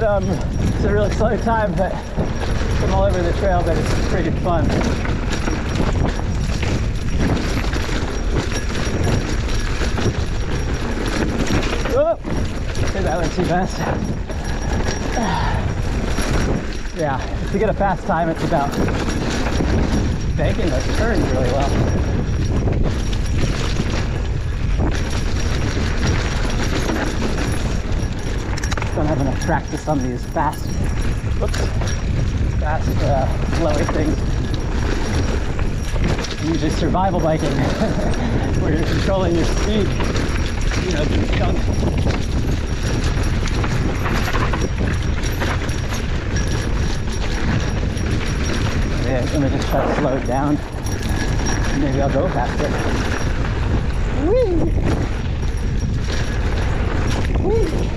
And um, it's a really slow time, but I'm all over the trail, but it's freaking fun. Whoa! Maybe that went too fast. Yeah, to get a fast time, it's about banking those turns really well. Practice on these fast, whoops, fast uh, flowy things. Usually survival biking, where you're controlling your speed, you know, junk. Yeah, let me just try to slow it down. Maybe I'll go faster. Whee! Whee!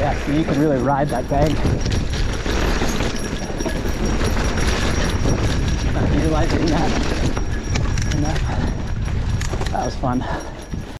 Yeah, so you can really ride that bank. Utilizing that enough. That was fun.